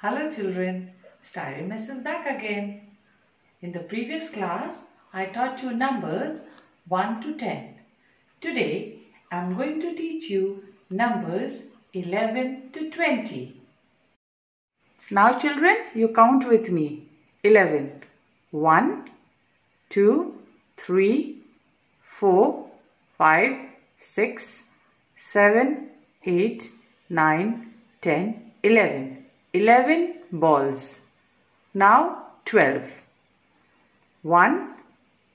Hello children, Styry Miss is back again. In the previous class, I taught you numbers 1 to 10. Today, I am going to teach you numbers 11 to 20. Now children, you count with me. 11. 1, 2, 3, 4, 5, 6, 7, 8, 9, 10, 11. 11 balls. Now 12. 1,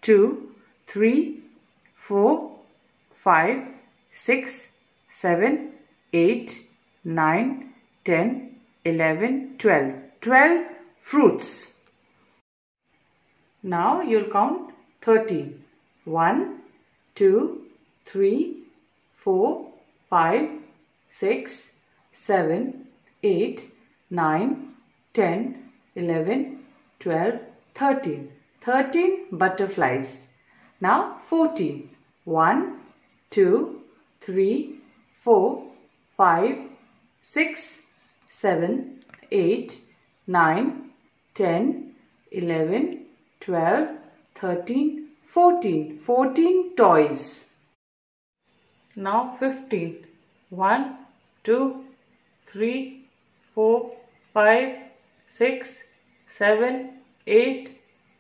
2, 3, 4, 5, 6, 7, 8, 9, 10, 11, 12. 12 fruits. Now you'll count 13. 1, 2, 3, 4, 5, 6, 7, 8, 9, 10, 11, 12, 13. 13 butterflies. Now 14. 1, 2, 3, 4, 5, 6, 7, 8, 9, 10, 11, 12, 13, 14. 14 toys. Now 15. 1, 2, 3, 4, 5, 6, 7, 8,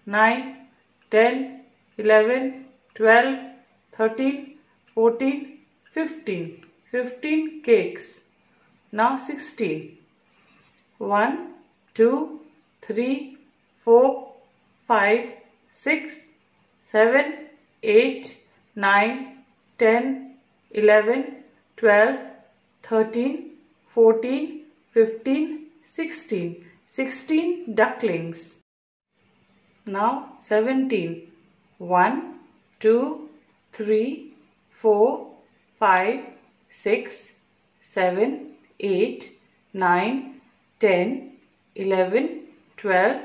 9, 10, 11, 12, 13, 14, 15. 15 cakes. Now 16. 1, 2, 3, 4, 5, 6, 7, 8, 9, 10, 11, 12, 13, 14, 15, 16. 16 ducklings. Now 17. 1, 2, 3, 4, 5, 6, 7, 8, 9, 10, 11, 12,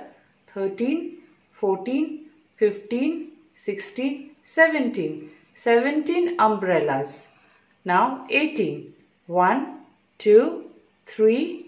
13, 14, 15, 16, 17. 17 umbrellas. Now 18. 1, 2, 3,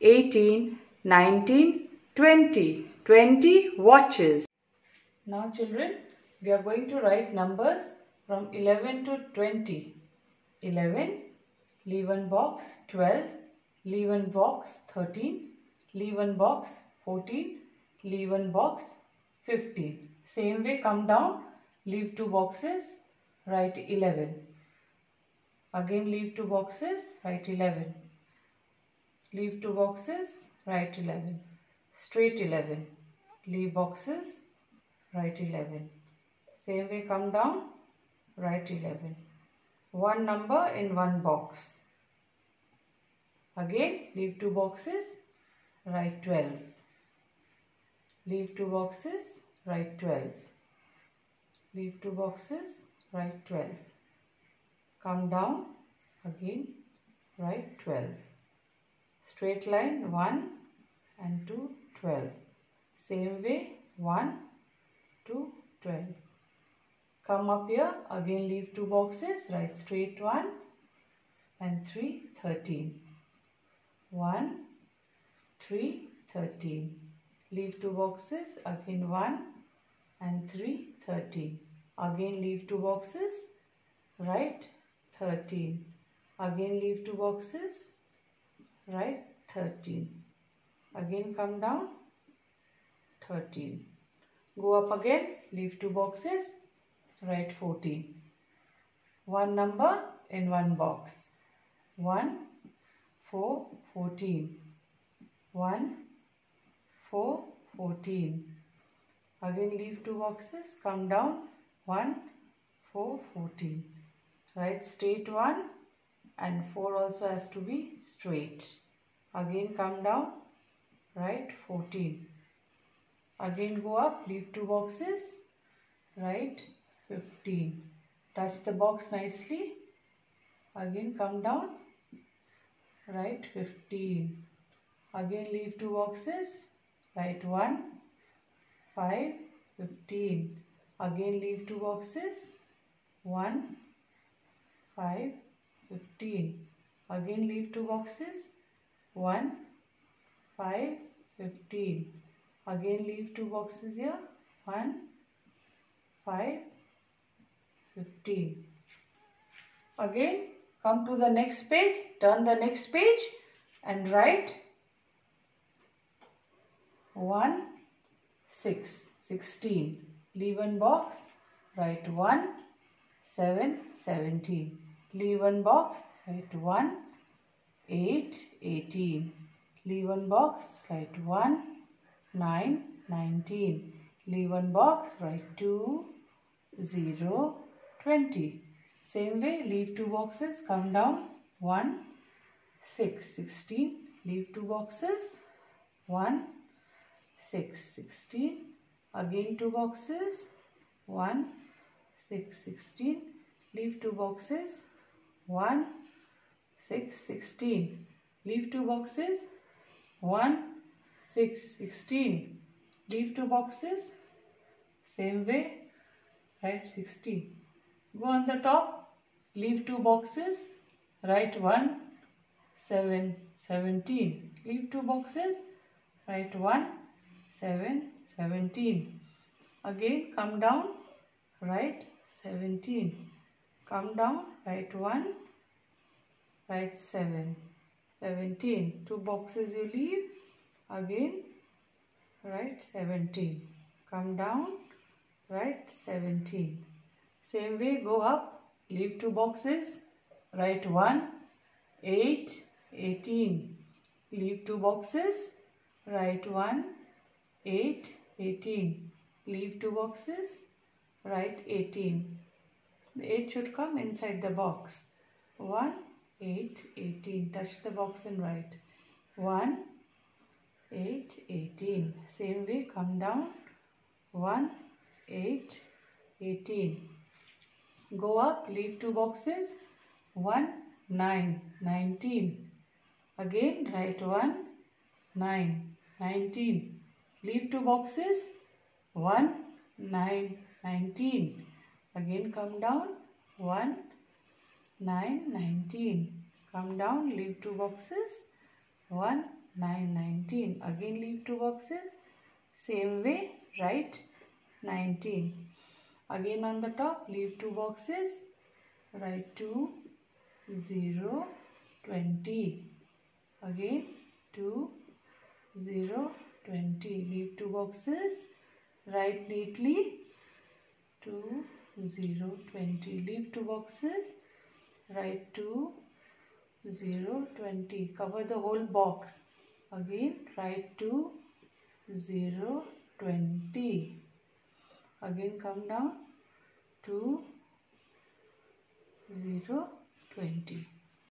18, 19, 20. 20 watches. Now children, we are going to write numbers from 11 to 20. 11, leave one box, 12, leave one box, 13, leave one box, 14, leave one box, 15. Same way come down, leave two boxes, write 11. Again leave two boxes, write 11. Leave two boxes, write 11. Straight 11. Leave boxes, write 11. Same way come down, write 11. One number in one box. Again leave two boxes, write 12. Leave two boxes, write 12. Leave two boxes, write 12. Come down, again write 12 straight line 1 and 2 12 same way 1 2 12 come up here again leave two boxes write straight 1 and 3 13 1 3 13 leave two boxes again 1 and 3 13 again leave two boxes write 13 again leave two boxes write 13 again come down. 13 go up again. Leave two boxes. Write 14 one number in one box. 1 4 14 1 4 14 again leave two boxes. Come down. 1 4 14 write straight 1 and 4 also has to be straight. Again come down write 14 again go up leave two boxes write 15 touch the box nicely. Again come down write 15 again leave two boxes write 1 5 15 again leave two boxes 1 5 15 again leave two boxes. 1 5 15 again leave two boxes here. 1 5 15 again come to the next page turn the next page and write 1 6 16 leave one box write 1 7 17 leave one box write 1 8 18 leave one box write 1 9 19 leave one box write 2 0 20. Same way, leave two boxes, come down, 1, 6, 16, leave two boxes, 1, 6, 16, again two boxes, 1, 6, 16, leave two boxes, 1, 6, 16, leave two boxes, 1, 6, 16, leave two boxes, same way, write 16. Go on the top, leave two boxes, write 1, 7, 17. Leave two boxes, write 1, 7, 17. Again come down, write 17. Come down, write 1, write 7. 17. Two boxes you leave, again write 17. Come down, write 17. Same way, go up, leave two boxes, write 1, 8, 18. Leave two boxes, write 1, 8, 18. Leave two boxes, write 18. The 8 should come inside the box. 1, 8, 18. Touch the box and write 1, 8, 18. Same way, come down. 1, 8, 18 go up leave two boxes 1 9 19 again write 1 9 19 leave two boxes 1 9 19 again come down 1 9 19 come down leave two boxes 1 9 19 again leave two boxes same way write 19 Again on the top, leave two boxes. Write 2, 0, 20. Again 2, 0, 20. Leave two boxes. Write neatly 2, 0, 20. Leave two boxes. Write 2, 0, 20. Cover the whole box. Again write 2, 0, 20 again come down to 0 20